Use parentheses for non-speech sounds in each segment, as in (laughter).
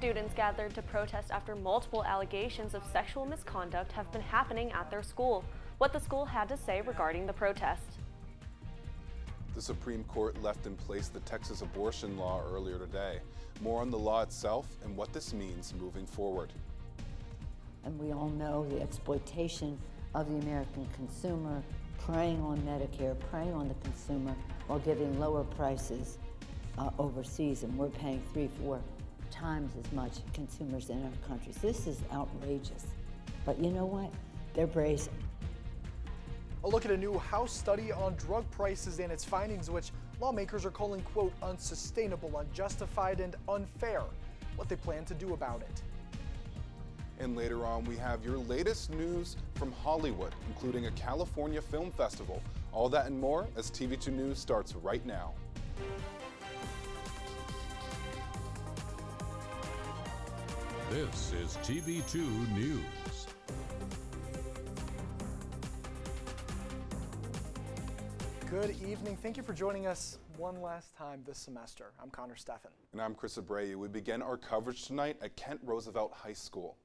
Students gathered to protest after multiple allegations of sexual misconduct have been happening at their school. What the school had to say regarding the protest. The Supreme Court left in place the Texas abortion law earlier today. More on the law itself and what this means moving forward. And we all know the exploitation of the American consumer, preying on Medicare, preying on the consumer while giving lower prices uh, overseas. And we're paying three, four times as much consumers in our countries. This is outrageous. But you know what? They're brazen. A look at a new House study on drug prices and its findings, which lawmakers are calling, quote, unsustainable, unjustified, and unfair. What they plan to do about it. And later on, we have your latest news from Hollywood, including a California Film Festival. All that and more as TV2 News starts right now. This is TV2 News. Good evening. Thank you for joining us one last time this semester. I'm Connor Steffen. And I'm Chris Abreu. We begin our coverage tonight at Kent Roosevelt High School.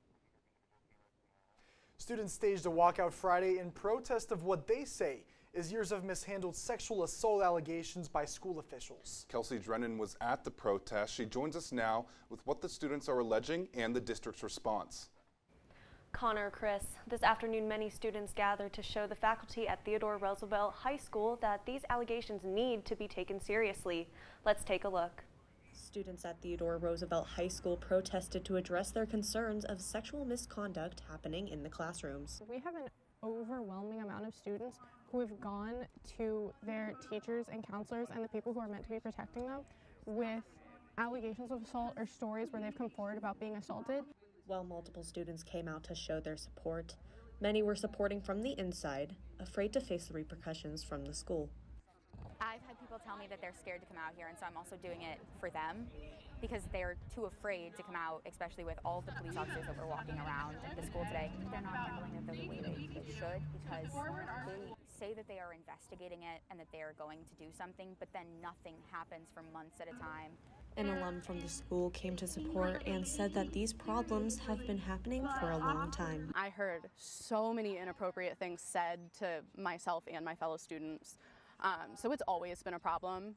Students staged a walkout Friday in protest of what they say is years of mishandled sexual assault allegations by school officials. Kelsey Drennen was at the protest. She joins us now with what the students are alleging and the district's response. Connor, Chris, this afternoon many students gathered to show the faculty at Theodore Roosevelt High School that these allegations need to be taken seriously. Let's take a look. Students at Theodore Roosevelt High School protested to address their concerns of sexual misconduct happening in the classrooms. We have an overwhelming amount of students who have gone to their teachers and counselors and the people who are meant to be protecting them with allegations of assault or stories where they've come forward about being assaulted. While multiple students came out to show their support, many were supporting from the inside, afraid to face the repercussions from the school. I've had people tell me that they're scared to come out here, and so I'm also doing it for them because they're too afraid to come out, especially with all the police officers that were walking around the school today. They're not handling it the way they, they should because they say that they are investigating it and that they are going to do something, but then nothing happens for months at a time. An alum from the school came to support and said that these problems have been happening for a long time. I heard so many inappropriate things said to myself and my fellow students. Um, so it's always been a problem.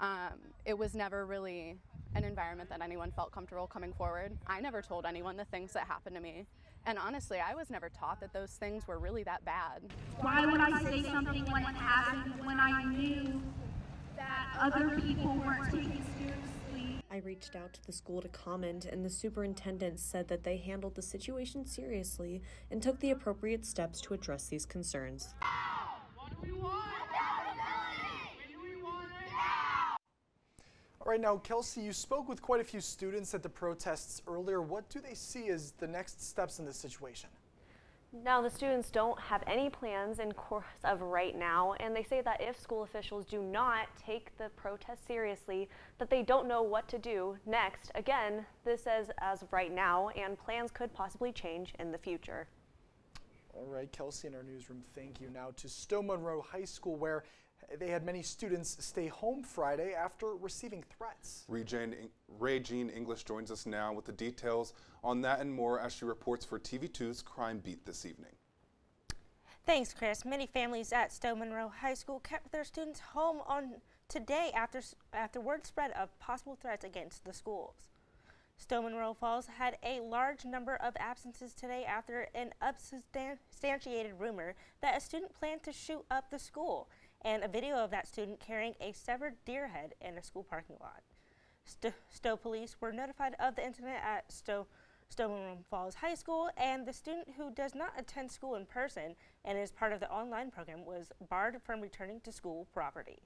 Um, it was never really an environment that anyone felt comfortable coming forward. I never told anyone the things that happened to me. And honestly, I was never taught that those things were really that bad. Why would I say something when it happened when I knew that other people weren't taking seriously? I reached out to the school to comment, and the superintendent said that they handled the situation seriously and took the appropriate steps to address these concerns. All right, now, Kelsey, you spoke with quite a few students at the protests earlier. What do they see as the next steps in this situation? Now, the students don't have any plans in course of right now, and they say that if school officials do not take the protest seriously, that they don't know what to do next. Again, this is as of right now, and plans could possibly change in the future. All right, Kelsey in our newsroom, thank you. Now to Stow Munroe High School, where they had many students stay home Friday after receiving threats. Raygene English joins us now with the details on that and more as she reports for TV2's Crime Beat this evening. Thanks, Chris. Many families at Stow Munroe High School kept their students home on today after, after word spread of possible threats against the schools. Stow Munroe Falls had a large number of absences today after an unsubstantiated rumor that a student planned to shoot up the school and a video of that student carrying a severed deer head in a school parking lot. St Stow police were notified of the incident at Stow Stow Falls High School, and the student who does not attend school in person and is part of the online program was barred from returning to school property.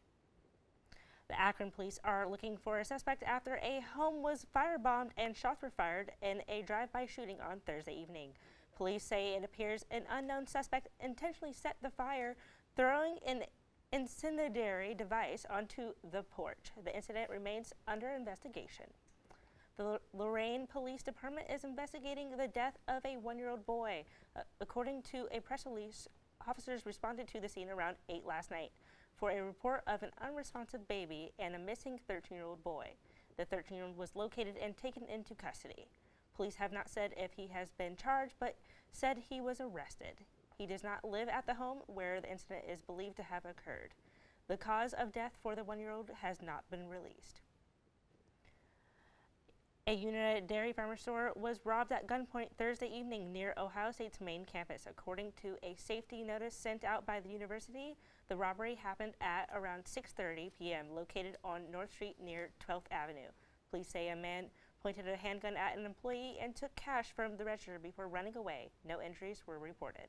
The Akron police are looking for a suspect after a home was firebombed and shots were fired in a drive-by shooting on Thursday evening. Police say it appears an unknown suspect intentionally set the fire, throwing an incendiary device onto the porch. The incident remains under investigation. The Lorain Police Department is investigating the death of a one-year-old boy. Uh, according to a press release, officers responded to the scene around 8 last night for a report of an unresponsive baby and a missing 13-year-old boy. The 13 year old was located and taken into custody. Police have not said if he has been charged, but said he was arrested. He does not live at the home where the incident is believed to have occurred. The cause of death for the one year old has not been released. A United Dairy Farmer store was robbed at gunpoint Thursday evening near Ohio State's main campus. According to a safety notice sent out by the university, the robbery happened at around 6.30 p.m. located on North Street near 12th Avenue. Police say a man pointed a handgun at an employee and took cash from the register before running away. No injuries were reported.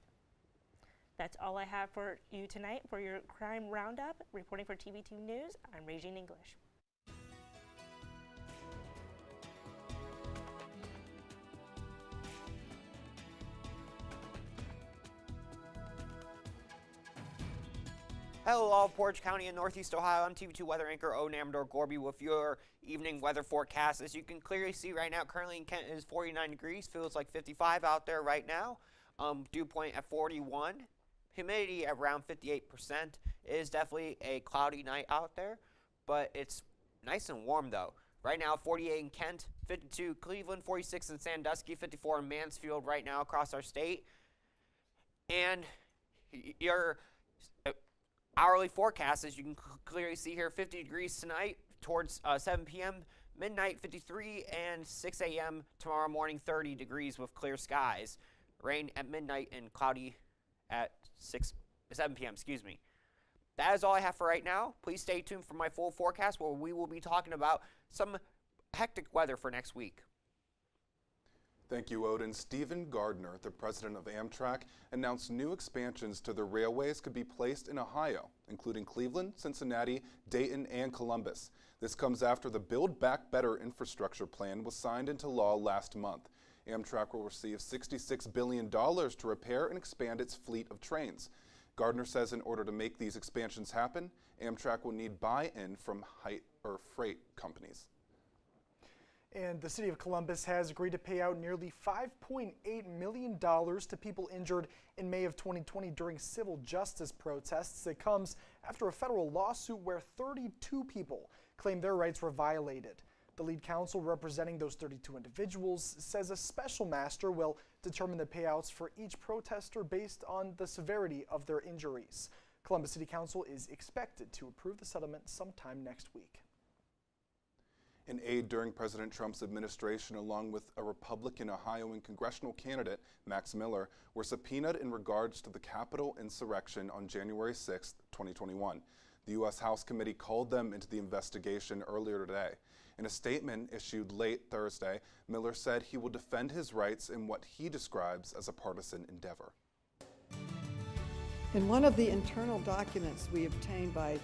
That's all I have for you tonight for your crime roundup. Reporting for TV2 News, I'm Raygene English. Hello, all of Portage County and Northeast Ohio. I'm TV2 weather anchor Odin Amador Gorby with your evening weather forecast. As you can clearly see right now, currently in Kent is 49 degrees. Feels like 55 out there right now. Um, dew point at 41. Humidity around 58%. It is definitely a cloudy night out there, but it's nice and warm though. Right now, 48 in Kent, 52 Cleveland, 46 in Sandusky, 54 in Mansfield right now across our state. And your hourly forecast, as you can clearly see here, 50 degrees tonight towards uh, 7 p.m., midnight 53, and 6 a.m. tomorrow morning 30 degrees with clear skies. Rain at midnight and cloudy at 6, 7 p.m. Excuse me. That is all I have for right now. Please stay tuned for my full forecast where we will be talking about some hectic weather for next week. Thank you, Odin. Stephen Gardner, the president of Amtrak, announced new expansions to the railways could be placed in Ohio, including Cleveland, Cincinnati, Dayton, and Columbus. This comes after the Build Back Better infrastructure plan was signed into law last month. Amtrak will receive $66 billion to repair and expand its fleet of trains. Gardner says in order to make these expansions happen, Amtrak will need buy-in from height or freight companies. And the city of Columbus has agreed to pay out nearly $5.8 million to people injured in May of 2020 during civil justice protests. It comes after a federal lawsuit where 32 people claim their rights were violated. The lead counsel representing those 32 individuals says a special master will determine the payouts for each protester based on the severity of their injuries. Columbus City Council is expected to approve the settlement sometime next week. An aide during President Trump's administration, along with a Republican Ohioan congressional candidate, Max Miller, were subpoenaed in regards to the Capitol insurrection on January 6, 2021. The U.S. House committee called them into the investigation earlier today. In a statement issued late Thursday, Miller said he will defend his rights in what he describes as a partisan endeavor. In one of the internal documents we obtained by,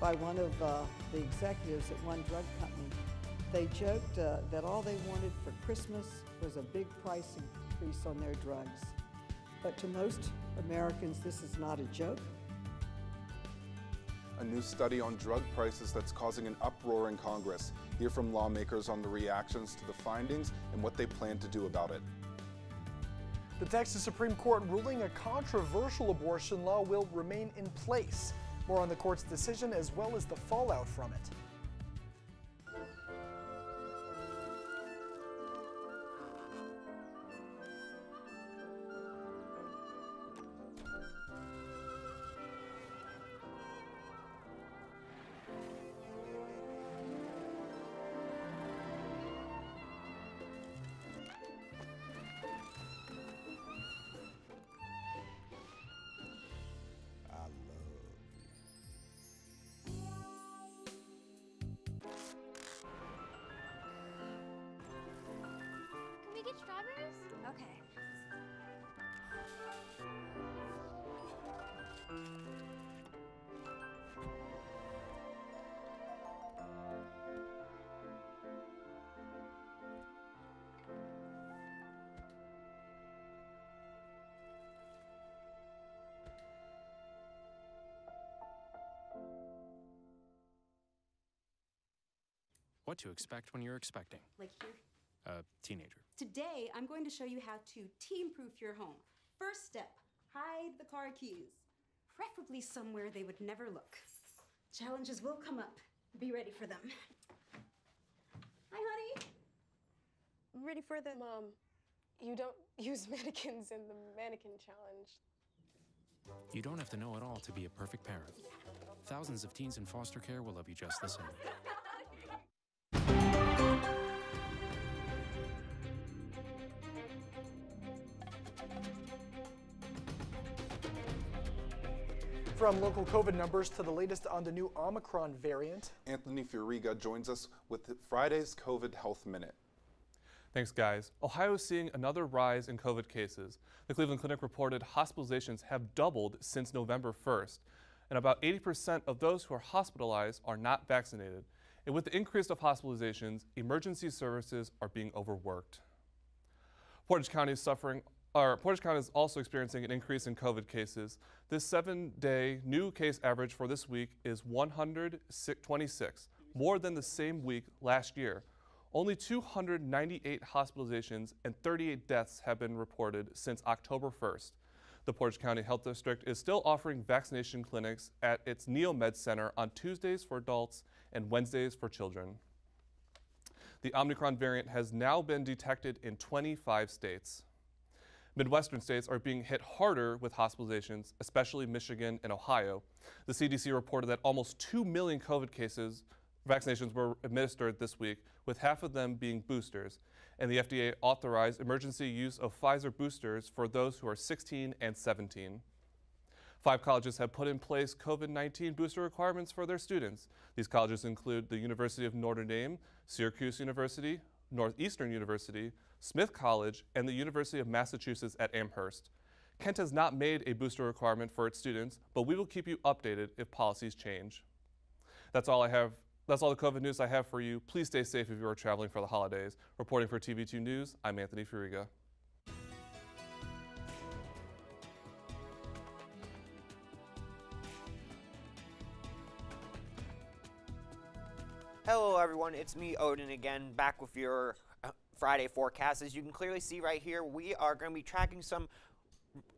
by one of uh, the executives at one drug company, they joked uh, that all they wanted for Christmas was a big price increase on their drugs. But to most Americans, this is not a joke. A new study on drug prices that's causing an uproar in Congress. Hear from lawmakers on the reactions to the findings and what they plan to do about it. The Texas Supreme Court ruling a controversial abortion law will remain in place. More on the court's decision as well as the fallout from it. What to expect when you're expecting Like here. a teenager. Today, I'm going to show you how to teen-proof your home. First step, hide the car keys. Preferably somewhere they would never look. Challenges will come up. Be ready for them. Hi, honey. Ready for the. Mom, you don't (laughs) use mannequins in the mannequin challenge. You don't have to know it all to be a perfect parent. Thousands of teens in foster care will love you just the same. (laughs) From local COVID numbers to the latest on the new Omicron variant. Anthony Furiga joins us with Friday's COVID Health Minute. Thanks, guys. Ohio is seeing another rise in COVID cases. The Cleveland Clinic reported hospitalizations have doubled since November 1st, and about 80% of those who are hospitalized are not vaccinated. And with the increase of hospitalizations, emergency services are being overworked. Portage County is suffering our Portage County is also experiencing an increase in COVID cases. This seven day new case average for this week is 126, more than the same week last year. Only 298 hospitalizations and 38 deaths have been reported since October 1st. The Portage County Health District is still offering vaccination clinics at its NeoMed Center on Tuesdays for adults and Wednesdays for children. The Omicron variant has now been detected in 25 states. Midwestern states are being hit harder with hospitalizations, especially Michigan and Ohio. The CDC reported that almost 2 million COVID cases vaccinations were administered this week, with half of them being boosters. And the FDA authorized emergency use of Pfizer boosters for those who are 16 and 17. Five colleges have put in place COVID 19 booster requirements for their students. These colleges include the University of Notre Dame, Syracuse University, Northeastern University, Smith College, and the University of Massachusetts at Amherst. Kent has not made a booster requirement for its students, but we will keep you updated if policies change. That's all I have. That's all the COVID news I have for you. Please stay safe if you are traveling for the holidays. Reporting for TV2 News, I'm Anthony Furiga. Hello everyone, it's me Odin again, back with your uh, Friday forecast. As you can clearly see right here, we are going to be tracking some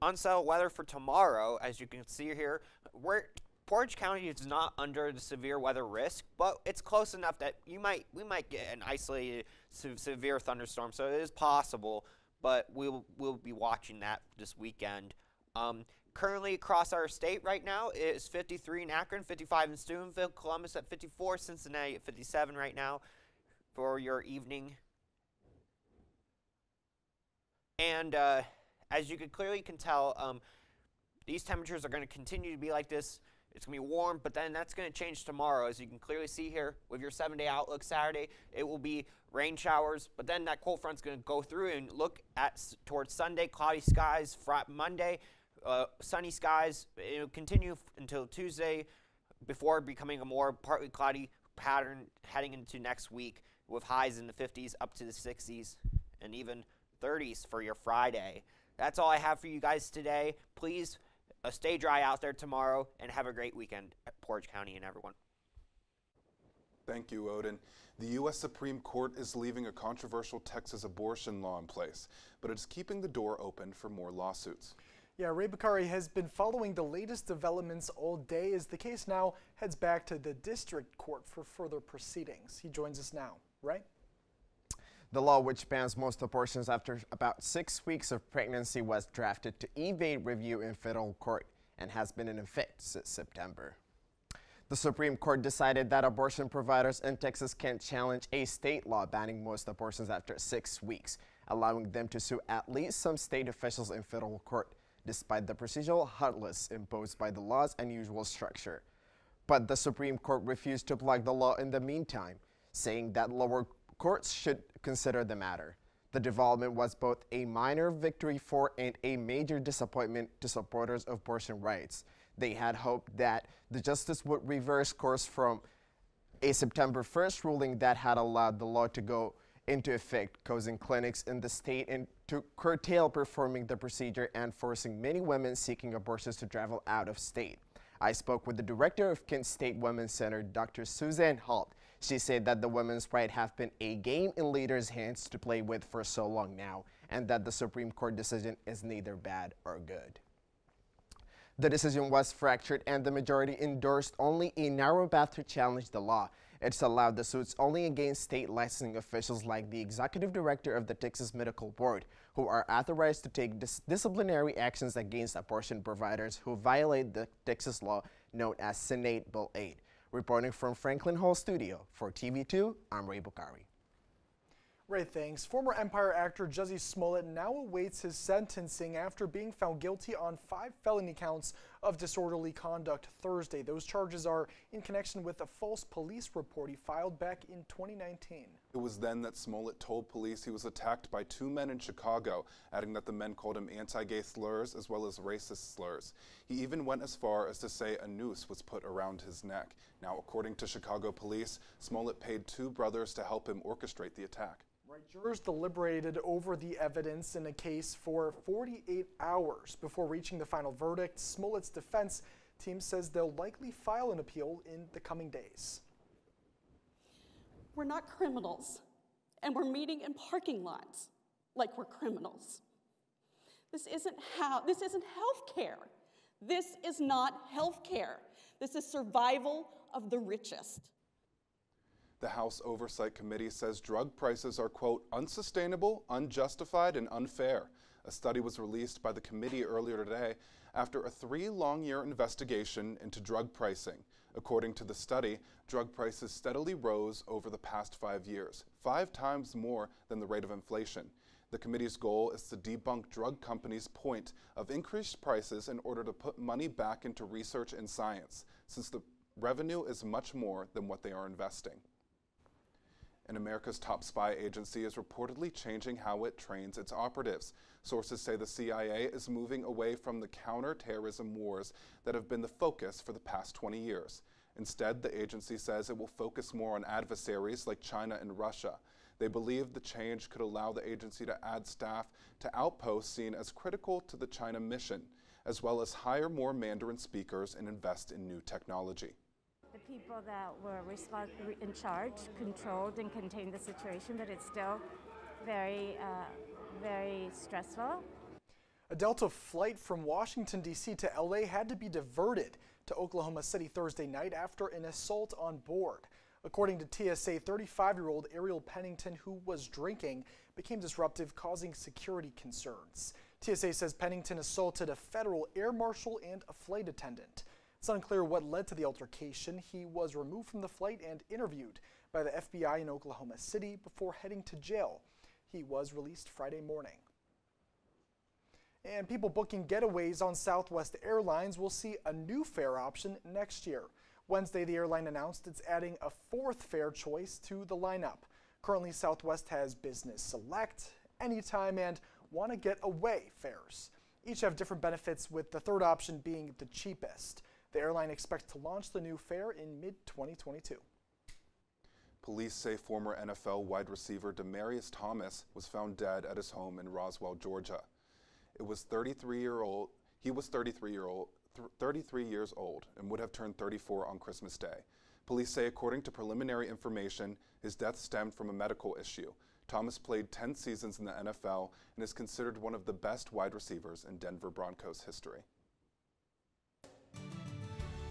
unsettled weather for tomorrow. As you can see here, we're, Portage County is not under the severe weather risk, but it's close enough that you might we might get an isolated se severe thunderstorm. So it is possible, but we'll we'll be watching that this weekend. Um, Currently across our state right now is 53 in Akron, 55 in Steubenville, Columbus at 54, Cincinnati at 57 right now for your evening. And uh, as you can clearly can tell, um, these temperatures are going to continue to be like this. It's going to be warm, but then that's going to change tomorrow. As you can clearly see here with your seven-day outlook Saturday, it will be rain showers, but then that cold front's going to go through and look at towards Sunday, cloudy skies, Monday, uh, sunny skies. It'll continue until Tuesday before becoming a more partly cloudy pattern heading into next week with highs in the 50s up to the 60s and even 30s for your Friday. That's all I have for you guys today. Please uh, stay dry out there tomorrow and have a great weekend at Portage County and everyone. Thank you, Odin. The U.S. Supreme Court is leaving a controversial Texas abortion law in place, but it's keeping the door open for more lawsuits. Yeah, Ray Bukhari has been following the latest developments all day as the case now heads back to the district court for further proceedings. He joins us now, right? The law, which bans most abortions after about six weeks of pregnancy, was drafted to evade review in federal court and has been in effect since September. The Supreme Court decided that abortion providers in Texas can't challenge a state law banning most abortions after six weeks, allowing them to sue at least some state officials in federal court despite the procedural hurdles imposed by the law's unusual structure. But the Supreme Court refused to block the law in the meantime, saying that lower courts should consider the matter. The development was both a minor victory for and a major disappointment to supporters of abortion rights. They had hoped that the justice would reverse course from a September 1st ruling that had allowed the law to go into effect, causing clinics in the state and to curtail performing the procedure and forcing many women seeking abortions to travel out of state. I spoke with the director of Kent State Women's Center, Dr. Suzanne Halt. She said that the women's right have been a game in leaders' hands to play with for so long now, and that the Supreme Court decision is neither bad or good. The decision was fractured and the majority endorsed only a narrow path to challenge the law It's allowed the suits only against state licensing officials like the executive director of the Texas Medical Board, who are authorized to take dis disciplinary actions against abortion providers who violate the Texas law known as Senate Bill 8. Reporting from Franklin Hall Studio for TV2, I'm Ray Bukhari. Ray, thanks. Former Empire actor Jussie Smollett now awaits his sentencing after being found guilty on five felony counts of disorderly conduct Thursday. Those charges are in connection with a false police report he filed back in 2019. It was then that Smollett told police he was attacked by two men in Chicago, adding that the men called him anti-gay slurs as well as racist slurs. He even went as far as to say a noose was put around his neck. Now, according to Chicago police, Smollett paid two brothers to help him orchestrate the attack. Right, jurors deliberated over the evidence in a case for 48 hours before reaching the final verdict. Smollett's defense team says they'll likely file an appeal in the coming days. We're not criminals, and we're meeting in parking lots like we're criminals. This isn't how this isn't health care. This is not health care. This is survival of the richest. The House Oversight Committee says drug prices are, quote, unsustainable, unjustified, and unfair. A study was released by the committee earlier today after a three long year investigation into drug pricing. According to the study, drug prices steadily rose over the past five years, five times more than the rate of inflation. The committee's goal is to debunk drug companies' point of increased prices in order to put money back into research and science, since the revenue is much more than what they are investing and America's top spy agency is reportedly changing how it trains its operatives. Sources say the CIA is moving away from the counterterrorism wars that have been the focus for the past 20 years. Instead, the agency says it will focus more on adversaries like China and Russia. They believe the change could allow the agency to add staff to outposts seen as critical to the China mission, as well as hire more Mandarin speakers and invest in new technology people that were in charge controlled and contained the situation, but it's still very, uh, very stressful. A Delta flight from Washington, D.C. to L.A. had to be diverted to Oklahoma City Thursday night after an assault on board. According to TSA, 35-year-old Ariel Pennington, who was drinking, became disruptive, causing security concerns. TSA says Pennington assaulted a federal air marshal and a flight attendant. It's unclear what led to the altercation. He was removed from the flight and interviewed by the FBI in Oklahoma City before heading to jail. He was released Friday morning. And people booking getaways on Southwest Airlines will see a new fare option next year. Wednesday, the airline announced it's adding a fourth fare choice to the lineup. Currently, Southwest has Business Select, Anytime, and Want to Get Away fares. Each have different benefits, with the third option being the cheapest. The airline expects to launch the new fare in mid-2022. Police say former NFL wide receiver Demaryius Thomas was found dead at his home in Roswell, Georgia. It was 33-year-old. He was 33 year old, 33 years old and would have turned 34 on Christmas Day. Police say, according to preliminary information, his death stemmed from a medical issue. Thomas played 10 seasons in the NFL and is considered one of the best wide receivers in Denver Broncos history.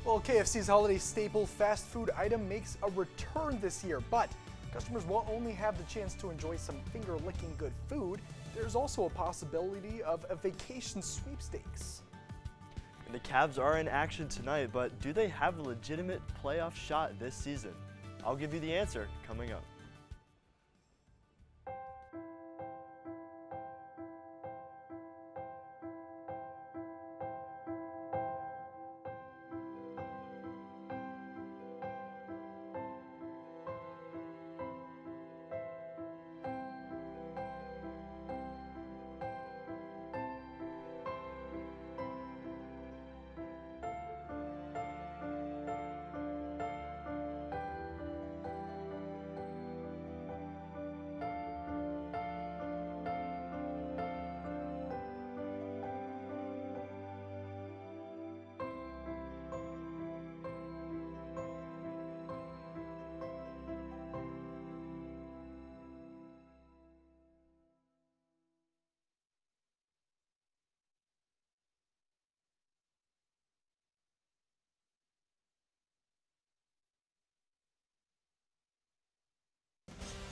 Well, KFC's holiday staple fast food item makes a return this year, but customers won't only have the chance to enjoy some finger-licking good food, there's also a possibility of a vacation sweepstakes. The Cavs are in action tonight, but do they have a legitimate playoff shot this season? I'll give you the answer coming up.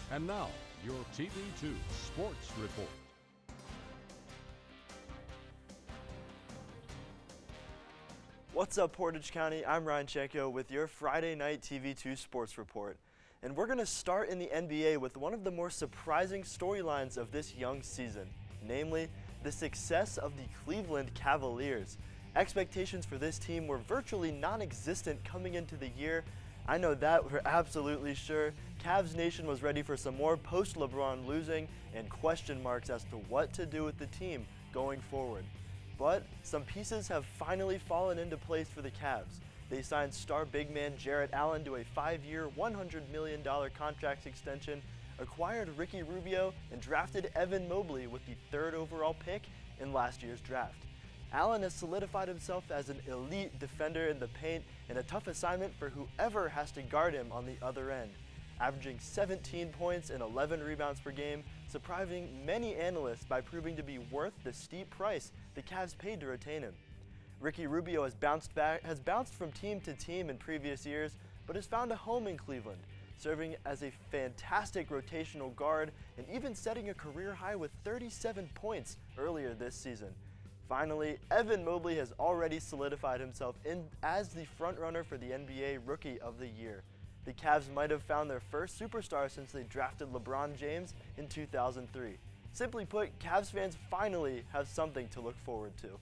And now, your TV2 Sports Report. What's up, Portage County? I'm Ryan Shanko with your Friday Night TV2 Sports Report. And we're going to start in the NBA with one of the more surprising storylines of this young season, namely the success of the Cleveland Cavaliers. Expectations for this team were virtually non existent coming into the year. I know that we're absolutely sure. Cavs Nation was ready for some more post LeBron losing and question marks as to what to do with the team going forward. But some pieces have finally fallen into place for the Cavs. They signed star big man Jarrett Allen to a five-year, $100 million contract extension, acquired Ricky Rubio, and drafted Evan Mobley with the third overall pick in last year's draft. Allen has solidified himself as an elite defender in the paint and a tough assignment for whoever has to guard him on the other end. Averaging 17 points and 11 rebounds per game, surprising many analysts by proving to be worth the steep price the Cavs paid to retain him. Ricky Rubio has bounced back has bounced from team to team in previous years, but has found a home in Cleveland, serving as a fantastic rotational guard and even setting a career high with 37 points earlier this season. Finally, Evan Mobley has already solidified himself in as the frontrunner for the NBA Rookie of the Year. The Cavs might have found their first superstar since they drafted LeBron James in 2003. Simply put, Cavs fans finally have something to look forward to.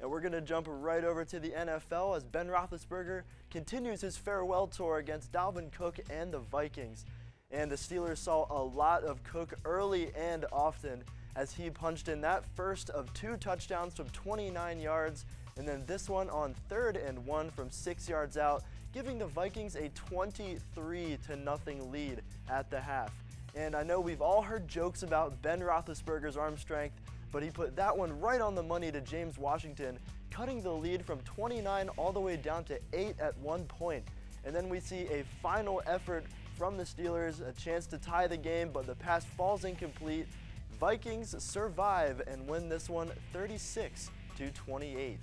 And we're going to jump right over to the NFL as Ben Roethlisberger continues his farewell tour against Dalvin Cook and the Vikings. And the Steelers saw a lot of Cook early and often as he punched in that first of two touchdowns from 29 yards, and then this one on third and one from six yards out, giving the Vikings a 23 to nothing lead at the half. And I know we've all heard jokes about Ben Roethlisberger's arm strength, but he put that one right on the money to James Washington, cutting the lead from 29 all the way down to 8 at one point. And then we see a final effort from the Steelers, a chance to tie the game, but the pass falls incomplete. Vikings survive and win this one 36 to 28.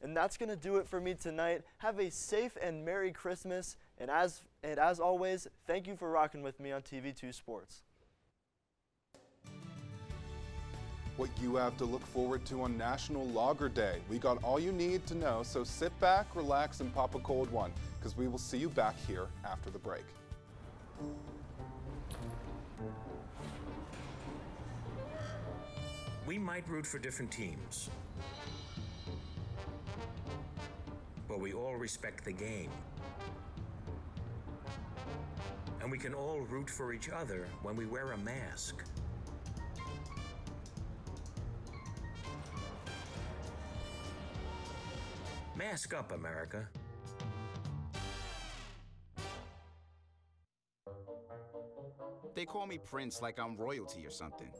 And that's going to do it for me tonight. Have a safe and Merry Christmas. And as, and as always, thank you for rocking with me on TV2 Sports. What you have to look forward to on National Lager Day. We got all you need to know, so sit back, relax, and pop a cold one, because we will see you back here after the break. We might root for different teams, but we all respect the game. And we can all root for each other when we wear a mask. Mask up, America. They call me Prince like I'm royalty or something.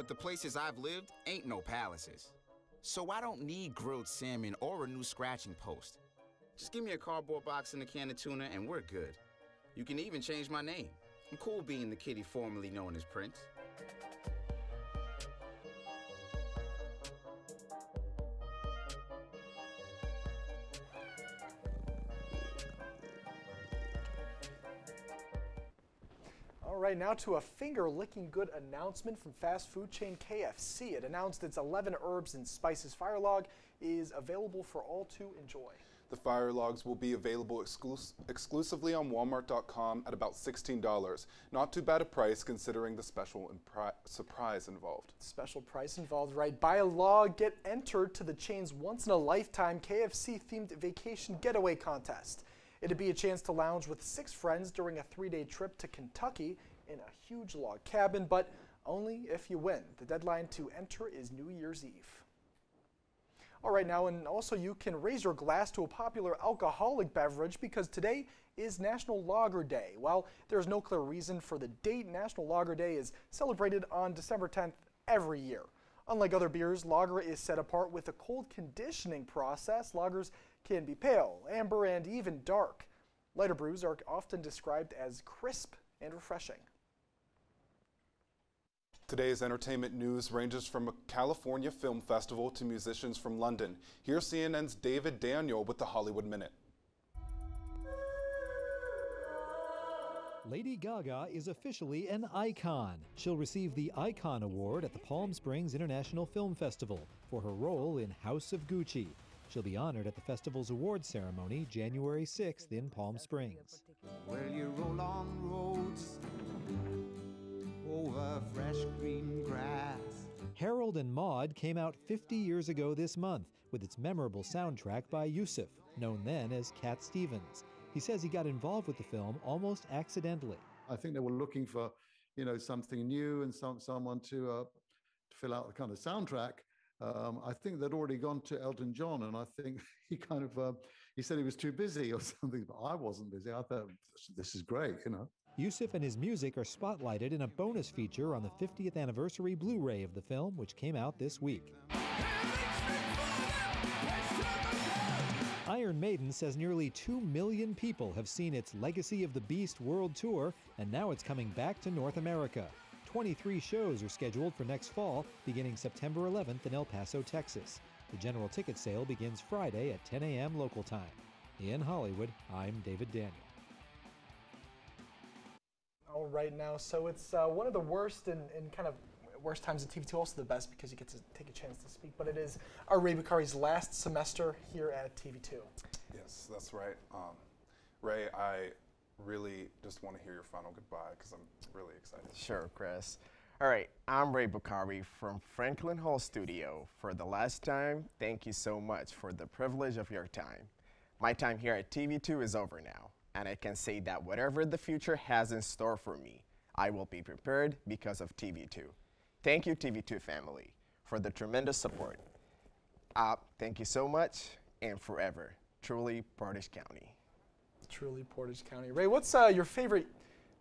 But the places I've lived ain't no palaces. So I don't need grilled salmon or a new scratching post. Just give me a cardboard box and a can of tuna and we're good. You can even change my name. I'm cool being the kitty formerly known as Prince. All right, now to a finger licking good announcement from fast food chain KFC. It announced its 11 herbs and spices fire log is available for all to enjoy. The fire logs will be available exclus exclusively on Walmart.com at about $16. Not too bad a price considering the special surprise involved. Special price involved, right? Buy a log, get entered to the chain's once in a lifetime KFC themed vacation getaway contest. It'd be a chance to lounge with six friends during a three day trip to Kentucky in a huge log cabin, but only if you win. The deadline to enter is New Year's Eve. All right, now, and also you can raise your glass to a popular alcoholic beverage because today is National Lager Day. While there's no clear reason for the date, National Lager Day is celebrated on December 10th every year. Unlike other beers, lager is set apart with a cold conditioning process. Lagers can be pale, amber, and even dark. Lighter brews are often described as crisp and refreshing. Today's entertainment news ranges from a California film festival to musicians from London. Here's CNN's David Daniel with the Hollywood Minute. Lady Gaga is officially an icon. She'll receive the Icon Award at the Palm Springs International Film Festival for her role in House of Gucci. She'll be honored at the festival's awards ceremony January 6th in Palm Springs. Well, you roll on roads over fresh green grass. Harold and Maude came out 50 years ago this month with its memorable soundtrack by Yusuf, known then as Cat Stevens. He says he got involved with the film almost accidentally. I think they were looking for, you know, something new and some someone to uh, to fill out the kind of soundtrack. Um, I think they'd already gone to Elton John, and I think (laughs) he kind of uh, he said he was too busy or (laughs) something, but I wasn't busy. I thought this is great, you know. Yusuf and his music are spotlighted in a bonus feature on the 50th anniversary Blu ray of the film, which came out this week. Iron Maiden says nearly 2 million people have seen its Legacy of the Beast World Tour, and now it's coming back to North America. 23 shows are scheduled for next fall, beginning September 11th in El Paso, Texas. The general ticket sale begins Friday at 10 a.m. local time. In Hollywood, I'm David Daniel. All right now, so it's uh, one of the worst and, and kind of worst times at TV2, also the best because you get to take a chance to speak. But it is our Ray Bukhari's last semester here at TV2. Yes, that's right. Um, Ray, I really just want to hear your final goodbye because I'm really excited. Sure, Chris. All right, I'm Ray Bukhari from Franklin Hall Studio. For the last time, thank you so much for the privilege of your time. My time here at TV2 is over now, and I can say that whatever the future has in store for me, I will be prepared because of TV2. Thank you, TV2 family, for the tremendous support. Uh, thank you so much, and forever, truly Portage County. Truly Portage County. Ray, what's uh, your favorite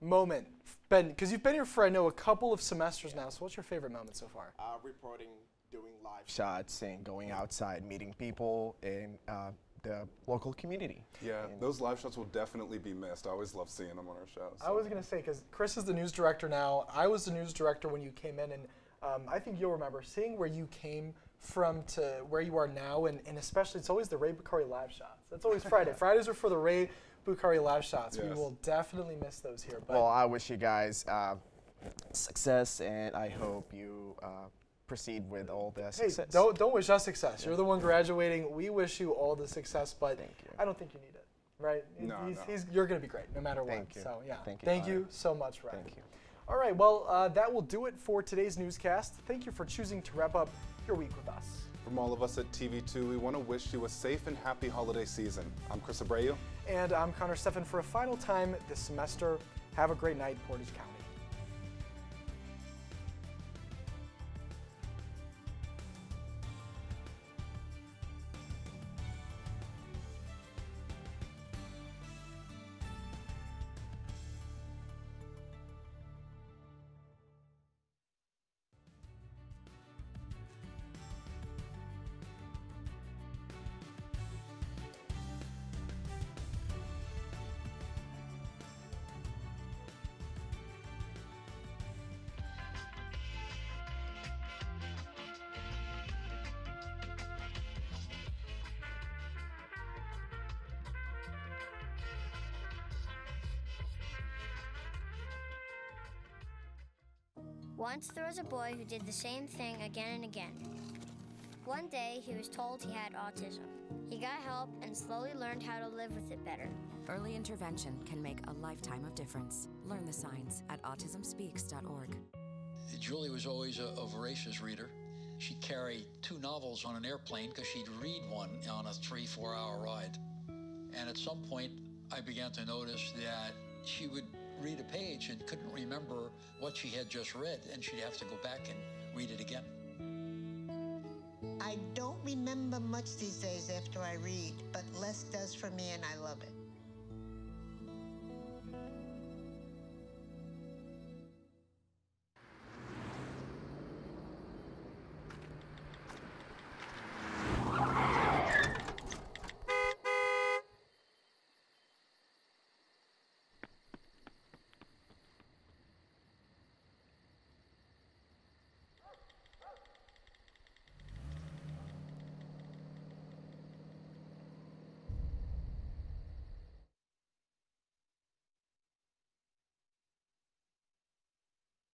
moment? Ben, because you've been here for, I know, a couple of semesters now, so what's your favorite moment so far? Uh, reporting, doing live shots, and going outside, meeting people in uh, the local community. Yeah, those live shots will definitely be missed. I always love seeing them on our shows. I was going to say, because Chris is the news director now. I was the news director when you came in, and um, I think you'll remember seeing where you came from to where you are now, and, and especially it's always the Ray Bukhari live shots. That's always Friday. (laughs) Fridays are for the Ray Bukhari live shots. We will definitely miss those here. But Well, I wish you guys uh, success, and I hope you uh, proceed with all the hey, success. don't don't wish us success. You're the one graduating. We wish you all the success, but I don't think you need it. Right? No, he's, no. He's, you're going to be great no matter what. Thank you. So yeah. Thank you, Thank you so much, Ray. Thank you. All right. Well, uh, that will do it for today's newscast. Thank you for choosing to wrap up your week with us. From all of us at TV2, we want to wish you a safe and happy holiday season. I'm Chris Abreu. And I'm Connor Steffen for a final time this semester. Have a great night, Portage County. Once there was a boy who did the same thing again and again. One day, he was told he had autism. He got help and slowly learned how to live with it better. Early intervention can make a lifetime of difference. Learn the signs at autismspeaks.org. Julie was always a, a voracious reader. She'd carry two novels on an airplane because she'd read one on a three, four hour ride. And at some point, I began to notice that she would read a page and couldn't remember what she had just read, and she'd have to go back and read it again. I don't remember much these days after I read, but less does for me and I love it.